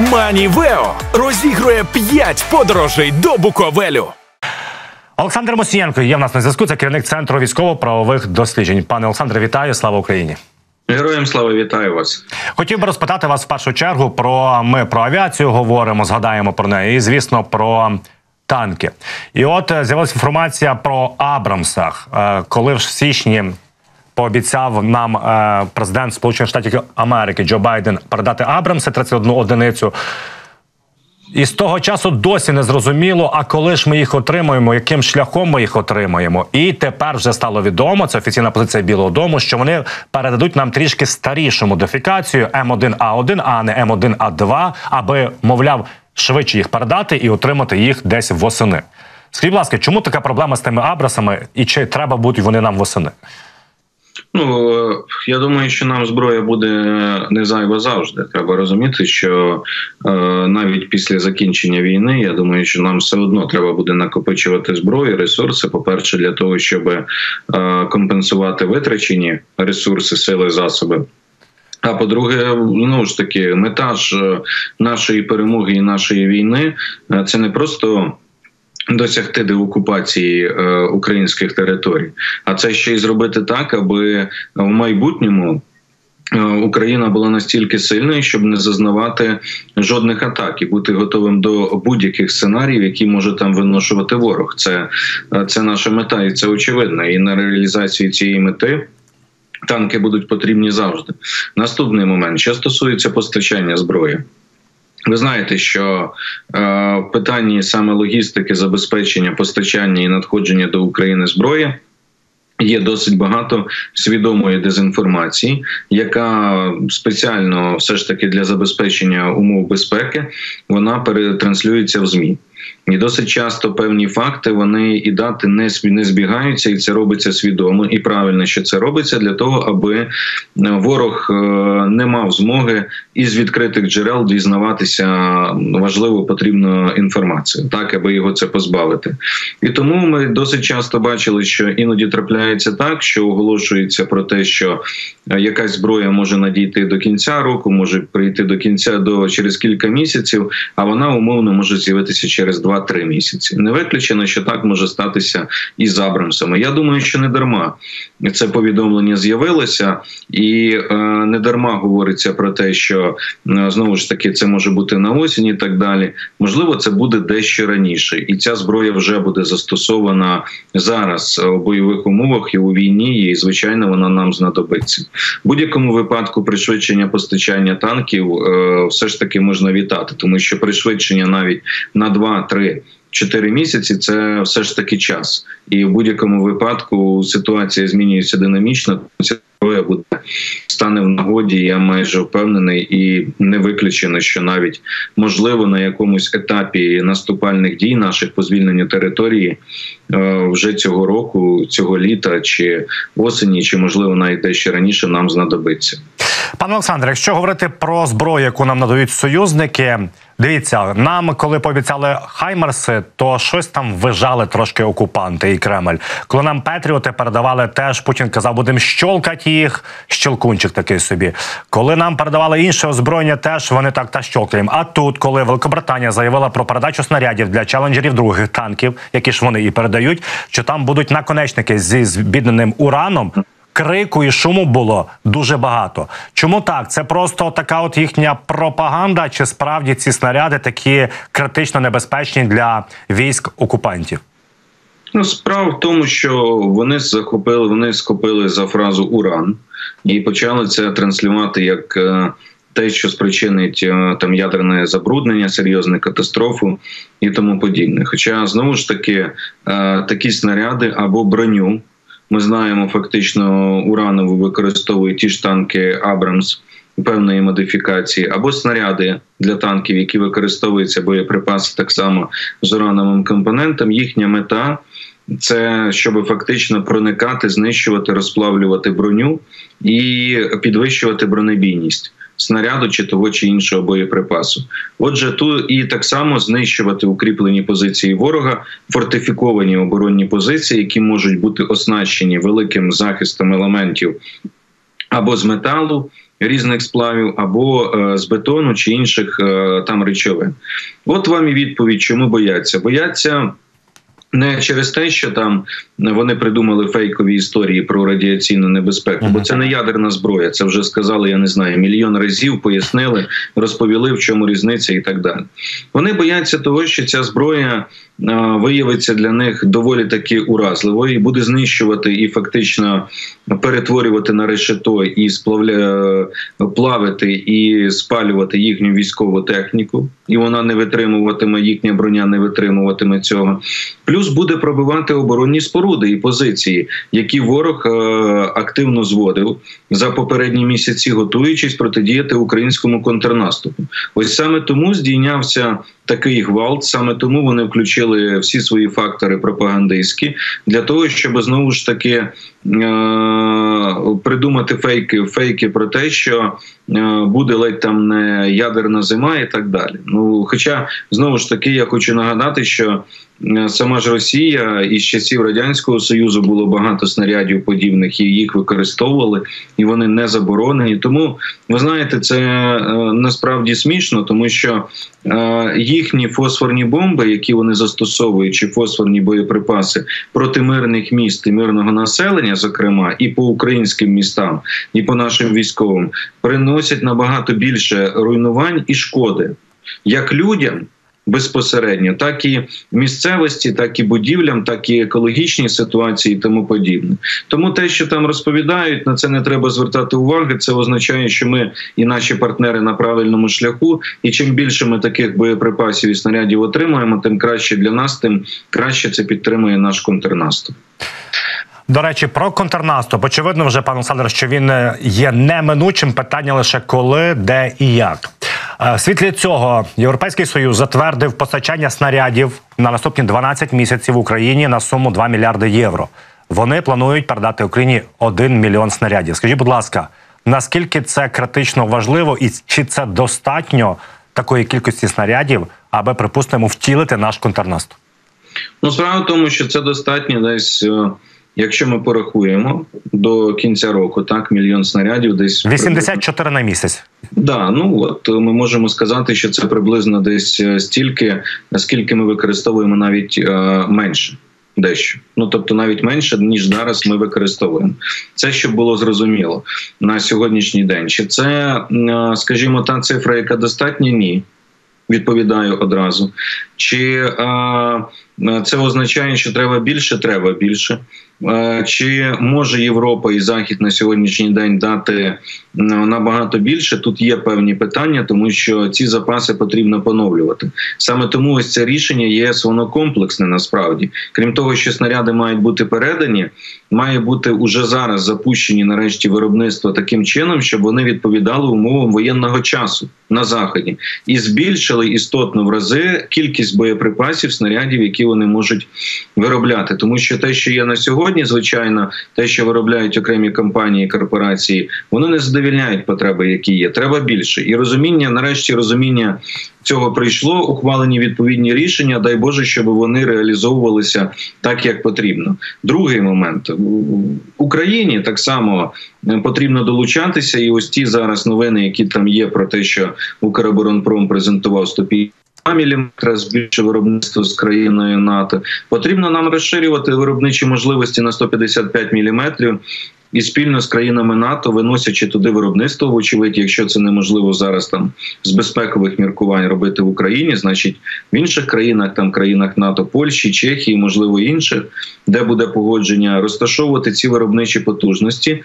Moneyveo розігрує 5 подорожей до Буковелю. Олександр Мусієнко є в нас на зв'язку. Це керівник центру військово-правових досліджень. Пане Олександре, вітаю! Слава Україні! Героям слава вітаю вас. Хотів би розпитати вас в першу чергу про ми про авіацію говоримо, згадаємо про неї, і звісно про танки. І от е, з'явилася інформація про Абрамсах, е, коли в січні. Пообіцяв нам е, президент Сполучених Штатів Америки Джо Байден передати Абрамси 31 одиницю. І з того часу досі не зрозуміло, а коли ж ми їх отримаємо, яким шляхом ми їх отримаємо. І тепер вже стало відомо, це офіційна позиція Білого Дому, що вони передадуть нам трішки старішу модифікацію М1А1, а не М1А2, аби, мовляв, швидше їх передати і отримати їх десь восени. Скажіть, будь ласка, чому така проблема з тими абрасами, і чи треба будуть вони нам восени? Ну я думаю, що нам зброя буде не зайва завжди. Треба розуміти, що е, навіть після закінчення війни, я думаю, що нам все одно треба буде накопичувати зброю, ресурси. По перше, для того, щоб е, компенсувати витрачені ресурси, сили, засоби. А по-друге, ну ж таки, мета ж е, нашої перемоги і нашої війни е, це не просто Досягти деокупації е, українських територій, а це ще й зробити так, аби в майбутньому е, Україна була настільки сильною, щоб не зазнавати жодних атак і бути готовим до будь-яких сценаріїв, які може там виношувати ворог. Це, е, Це наша мета, і це очевидно. І на реалізацію цієї мети. Танки будуть потрібні завжди. Наступний момент, що стосується постачання зброї. Ви знаєте, що е, в питанні саме логістики, забезпечення, постачання і надходження до України зброї. Є досить багато свідомої дезінформації, яка спеціально все ж таки для забезпечення умов безпеки вона перетранслюється в змі. І досить часто певні факти вони і дати не не збігаються, і це робиться свідомо і правильно, що це робиться для того, аби е, ворог е, не мав змоги із відкритих джерел дізнаватися важливу потрібну інформацію, так аби його це позбавити. І тому ми досить часто бачили, що іноді трапляється так, що оголошується про те, що е, якась зброя може надійти до кінця року, може прийти до кінця до через кілька місяців, а вона умовно може з'явитися через два. 2-3 місяці. Не виключено, що так може статися і з Абрамсами. Я думаю, що не дарма це повідомлення з'явилося, і е, не дарма говориться про те, що е, знову ж таки це може бути на осінь і так далі. Можливо, це буде дещо раніше, і ця зброя вже буде застосована зараз у бойових умовах і у війні. І звичайно, вона нам знадобиться. В Будь-якому випадку пришвидшення постачання танків е, все ж таки можна вітати, тому що пришвидшення навіть на 2-3 3-4 місяці це все ж таки час, і в будь-якому випадку ситуація змінюється динамічно. Ця буде стане в нагоді. Я майже впевнений, і не виключено, що навіть можливо на якомусь етапі наступальних дій наших по звільненню території е, вже цього року, цього літа чи осені, чи можливо навіть дещо раніше нам знадобиться. Пане Олександре, якщо говорити про зброю, яку нам надають союзники, дивіться, нам коли пообіцяли Хаймерси, то щось там вижали трошки окупанти і Кремль. Коли нам Петріоти передавали, теж Путін казав, будемо щолкати їх. Щелкунчик такий собі. Коли нам передавали інше озброєння, теж вони так та щолкаємо. А тут, коли Великобританія заявила про передачу снарядів для челенджерів других танків, які ж вони і передають, що там будуть наконечники зі збідненим ураном крику і шуму було дуже багато. Чому так? Це просто така от їхня пропаганда, чи справді ці снаряди такі критично небезпечні для військ окупантів? Ну, справа в тому, що вони захопили, вони схопили за фразу Уран і почали це транслювати як. Е, те, що спричинить е, там ядерне забруднення, серйозну катастрофу і тому подібне. Хоча знову ж таки е, такі снаряди або броню ми знаємо, фактично уранову використовують ті ж танки Абрамс певної модифікації, або снаряди для танків, які використовуються боєприпаси так само з урановим компонентом. Їхня мета. Це щоб фактично проникати, знищувати, розплавлювати броню і підвищувати бронебійність снаряду чи того чи іншого боєприпасу. Отже, тут і так само знищувати укріплені позиції ворога, фортифіковані оборонні позиції, які можуть бути оснащені великим захистом елементів або з металу. різних сплавів, або з бетону чи інших там речовин. От вам і відповідь, чому бояться. Бояться. Не через те, що там вони придумали фейкові історії про радіаційну небезпеку, бо це не ядерна зброя. Це вже сказали, я не знаю, мільйон разів пояснили, розповіли, в чому різниця і так далі. Вони бояться того, що ця зброя виявиться для них доволі таки уразливою і буде знищувати і фактично перетворювати на решето і сплавля плавити і спалювати їхню військову техніку, і вона не витримуватиме їхня броня, не витримуватиме цього. Плюс буде пробивати оборонні споруди і позиції, які ворог активно зводив за попередні місяці, готуючись протидіяти українському контрнаступу. Ось саме тому здійнявся такий гвалт. Саме тому вони включили всі свої фактори пропагандистські для того, щоб знову ж таки придумати фейки, фейки про те, що е, буде ледь там не ядерна зима, і так далі. Ну, хоча знову ж таки я хочу нагадати, що Е, сама ж Росія із часів радянського союзу було багато снарядів подібних, і їх використовували, і вони не заборонені. Тому ви знаєте, це е, насправді смішно, тому що е, їхні фосфорні бомби, які вони застосовують, чи фосфорні боєприпаси проти мирних міст і мирного населення, зокрема, і по українським містам, і по нашим військовим, приносять набагато більше руйнувань і шкоди як людям безпосередньо, так і місцевості, так і будівлям, так і екологічній ситуації, і тому подібне. Тому те, що там розповідають, на це не треба звертати уваги. Це означає, що ми і наші партнери на правильному шляху. І чим більше ми таких боєприпасів і снарядів отримаємо, тим краще для нас, тим краще це підтримує наш контрнаступ. До речі, про контрнаступ. Очевидно, вже пан Олександр, що він е, є неминучим. Питання лише коли, де і як. Е, в світлі цього європейський союз затвердив постачання снарядів на наступні 12 місяців в Україні на суму 2 мільярди євро. Вони планують передати Україні 1 мільйон снарядів. Скажіть, будь ласка, наскільки це критично важливо, і чи це достатньо такої кількості снарядів, аби припустимо втілити наш контрнаступ? Ну, справа в тому, що це достатньо десь. Якщо ми порахуємо до кінця року, так мільйон снарядів, десь 84 на місяць. Да, ну от ми можемо сказати, що це приблизно десь е, стільки, наскільки ми використовуємо навіть е, менше. Дещо, ну тобто навіть менше ніж зараз ми використовуємо це, щоб було зрозуміло на сьогоднішній день. Чи це, е, скажімо, та цифра, яка достатня? Ні, відповідаю одразу. Чи е, це означає, що треба більше? Треба більше. Е, чи може Європа і Захід на сьогоднішній день дати набагато більше? Тут є певні питання, тому що ці запаси потрібно поновлювати. Саме тому ось це рішення ЄС воно комплексне. Насправді, крім того, що снаряди мають бути передані, має бути уже зараз запущені нарешті виробництво таким чином, щоб вони відповідали умовам воєнного часу на заході і збільшили істотно в рази кількість боєприпасів снарядів, які вони можуть виробляти, тому що те, що є на сьогодні, звичайно, те, що виробляють окремі компанії корпорації, вони не задовільняють потреби, які є. Треба більше і розуміння, нарешті, розуміння цього прийшло. Ухвалені відповідні рішення. Дай Боже, щоб вони реалізовувалися так, як потрібно. Другий момент Україні так само е, потрібно долучатися, і ось ті зараз новини, які там є, про те, що Укроборонпром презентував 150 міліметра збільшує виробництво з країною НАТО. Потрібно нам розширювати виробничі можливості на 155 міліметрів і спільно з країнами НАТО виносячи туди виробництво, вочевидь, якщо це неможливо зараз там з безпекових міркувань робити в Україні, значить в інших країнах, там країнах НАТО, Польщі, Чехії, можливо, інших, де буде погодження, розташовувати ці виробничі потужності, е,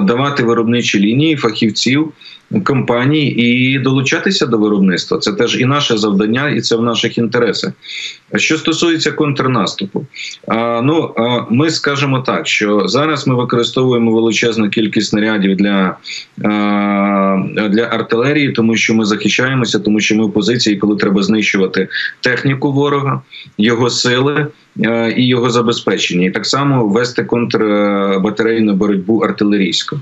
давати виробничі лінії фахівців компаній і долучатися до виробництва. Це теж і наше завдання, і це в наших інтересах. Що стосується контрнаступу, ну ми скажемо так, що зараз ми використовуємо величезну кількість снарядів для для артилерії, тому що ми захищаємося, тому що ми в позиції, коли треба знищувати техніку ворога, його сили. І його забезпечення, і так само вести контрбатарейну боротьбу артилерійську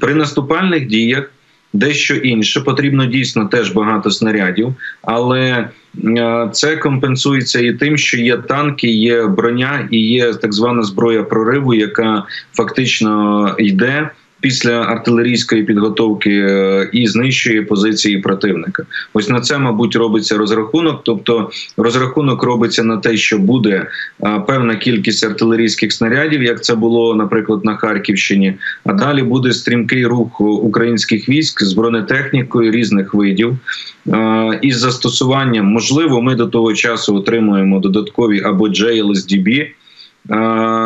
при наступальних діях дещо інше. Потрібно дійсно теж багато снарядів, але е, це компенсується і тим, що є танки, є броня і є так звана зброя прориву, яка фактично йде. Після артилерійської підготовки е, і знищує позиції противника. Ось на це, мабуть, робиться розрахунок. Тобто, розрахунок робиться на те, що буде е, певна кількість артилерійських снарядів, як це було, наприклад, на Харківщині. А далі буде стрімкий рух українських військ з бронетехнікою різних видів. Е, із застосуванням можливо, ми до того часу отримуємо додаткові або JLSDB,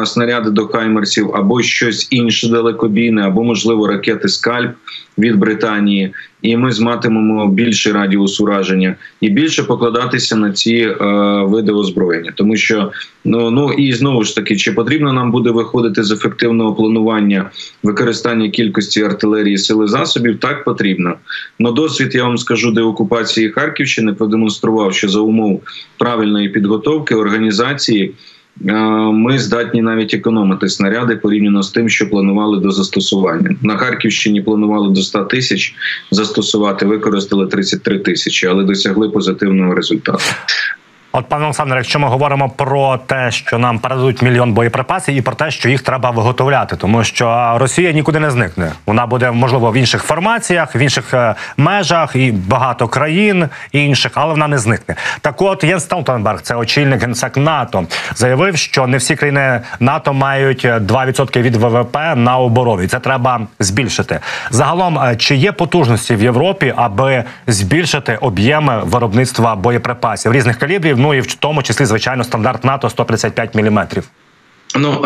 снаряди до Хаймерсів, або щось інше далекобійне, або можливо ракети Скальп від Британії, і ми матимемо більший радіус ураження і більше покладатися на ці е, види озброєння, тому що ну ну і знову ж таки, чи потрібно нам буде виходити з ефективного планування використання кількості артилерії сили засобів? Так потрібно. Но досвід я вам скажу, деокупації Харківщини продемонстрував, що за умов правильної підготовки організації. Е, ми здатні навіть економити снаряди порівняно з тим, що планували до застосування. На Харківщині планували до 100 тисяч застосувати, використали 33 тисячі, але досягли позитивного результату. От, пане Олександре, якщо ми говоримо про те, що нам передадуть мільйон боєприпасів, і про те, що їх треба виготовляти, тому що Росія нікуди не зникне. Вона буде можливо в інших формаціях, в інших е, межах і багато країн інших, але вона не зникне. Так, от Єн Столтенберг, це очільник генсек НАТО, заявив, що не всі країни НАТО мають 2% від ВВП на оборону. І Це треба збільшити. Загалом, е, чи є потужності в Європі, аби збільшити об'єми виробництва боєприпасів різних калібрів? Ну і в тому числі, звичайно, стандарт НАТО 155 міліметрів. Ну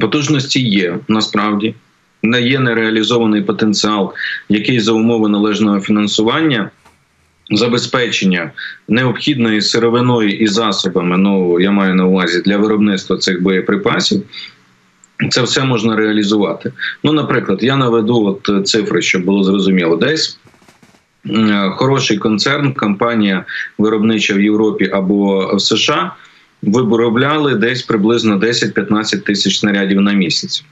потужності є насправді не є нереалізований потенціал, який за умови належного фінансування. Забезпечення необхідної сировиною і засобами, ну я маю на увазі для виробництва цих боєприпасів, це все можна реалізувати. Ну, наприклад, я наведу от цифри, щоб було зрозуміло, десь Е, хороший концерн, компанія виробнича в Європі або в США виробляли десь приблизно 10-15 тисяч снарядів на місяць.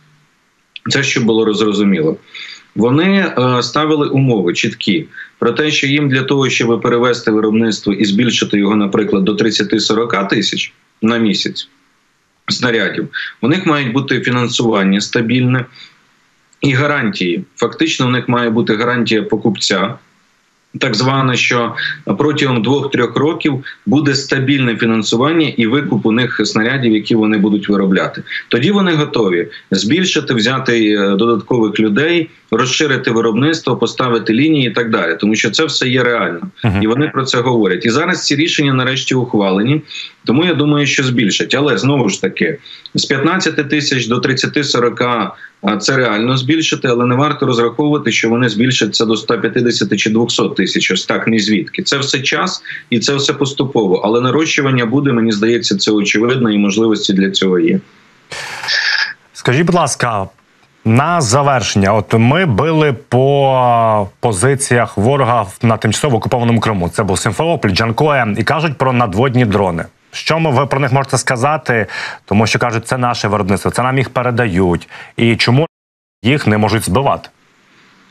Це щоб було зрозуміло. Вони е, ставили умови чіткі про те, що їм для того, щоб перевести виробництво і збільшити його, наприклад, до 30-40 тисяч на місяць снарядів, у них мають бути фінансування стабільне і гарантії. Фактично, у них має бути гарантія покупця. Так зване, що протягом двох-трьох років буде стабільне фінансування і викуп у них снарядів, які вони будуть виробляти. Тоді вони готові збільшити, взяти е, додаткових людей, розширити виробництво, поставити лінії і так далі, тому що це все є реально, і вони про це говорять. І зараз ці рішення нарешті ухвалені. Тому я думаю, що збільшать. Але знову ж таки, з 15 тисяч до 30-40 це реально збільшити, але не варто розраховувати, що вони збільшаться до 150 чи 200 тисяч. Ось так ні звідки. Це все час і це все поступово. Але нарощування буде, мені здається, це очевидно, і можливості для цього є. Скажіть, будь ласка. На завершення, от ми били по позиціях ворога на тимчасово окупованому Криму. Це був Симферополь, Джанкоя, і кажуть про надводні дрони. Що ми ви про них можете сказати? Тому що кажуть, це наше виробництво, це нам їх передають. І чому їх не можуть збивати?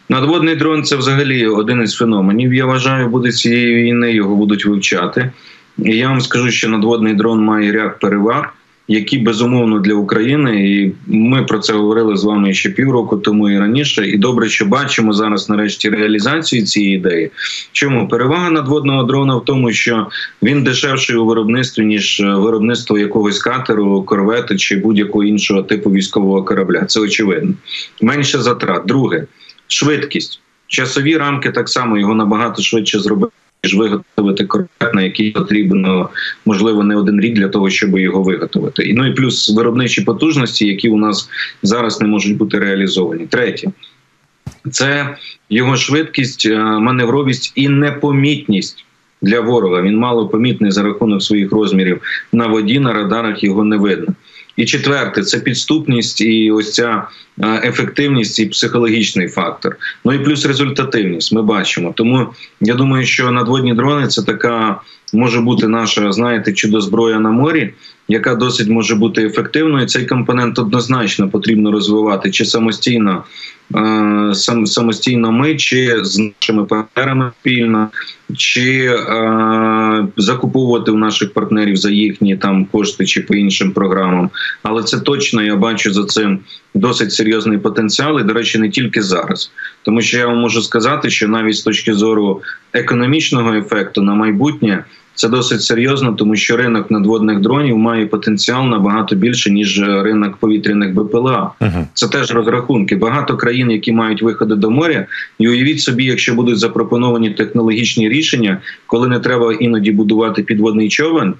Надводний дрон це взагалі один із феноменів. Я вважаю, буде цієї війни його будуть вивчати. І я вам скажу, що надводний дрон має ряд переваг які безумовно для України, і ми про це говорили з вами ще півроку тому і раніше. І добре, що бачимо зараз нарешті реалізацію цієї ідеї. Чому перевага надводного дрона в тому, що він дешевший у виробництві ніж е, виробництво якогось катеру, корвети чи будь-якого іншого типу військового корабля. Це очевидно. Менше затрат. Друге швидкість. Часові рамки так само його набагато швидше зробити ніж виготовити корвет, на який потрібно можливо не один рік для того, щоб його виготовити. І ну і плюс виробничі потужності, які у нас зараз не можуть бути реалізовані. Третє. Це його швидкість, е, маневровість і непомітність для ворога. Він мало помітний за рахунок своїх розмірів на воді, на радарах його не видно. І четверте це підступність і ось ця ефективність і психологічний фактор. Ну і плюс результативність. Ми бачимо. Тому я думаю, що надводні дрони це така може бути наша, знаєте, чудо зброя на морі, яка досить може бути ефективною. Цей компонент однозначно потрібно розвивати чи самостійно Е, сам самостійно ми чи з нашими партнерами спільно, чи е, закуповувати у наших партнерів за їхні там кошти чи по іншим програмам. Але це точно я бачу за цим досить серйозний потенціал, і до речі, не тільки зараз, тому що я вам можу сказати, що навіть з точки зору економічного ефекту на майбутнє. Це досить серйозно, тому що ринок надводних дронів має потенціал набагато більше ніж ринок повітряних БПЛА. Угу. Це теж розрахунки. Багато країн, які мають виходи до моря, і уявіть собі, якщо будуть запропоновані технологічні рішення, коли не треба іноді будувати підводний човен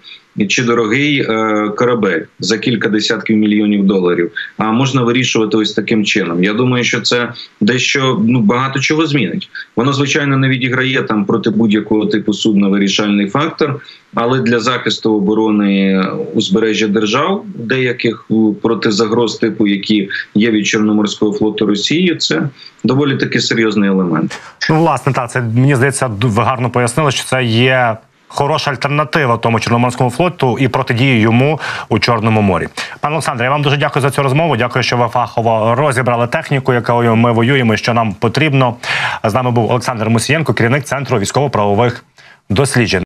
чи дорогий е, корабель за кілька десятків мільйонів доларів. А можна вирішувати ось таким чином. Я думаю, що це дещо ну багато чого змінить. Воно звичайно не відіграє там проти будь-якого типу судна вирішальний фактор. Але для захисту оборони узбережжя держав, деяких проти загроз, типу які є від Чорноморського флоту Росії, це доволі таки серйозний елемент. Ну, власне, так, це мені здається, ви гарно пояснили, що це є. Хороша альтернатива тому чорноморському флоту і протидії йому у чорному морі. Пане Олександре, я вам дуже дякую за цю розмову. Дякую, що ви фахово розібрали техніку, якою ми воюємо, і що нам потрібно. З нами був Олександр Мусієнко, керівник центру військово-правових досліджень.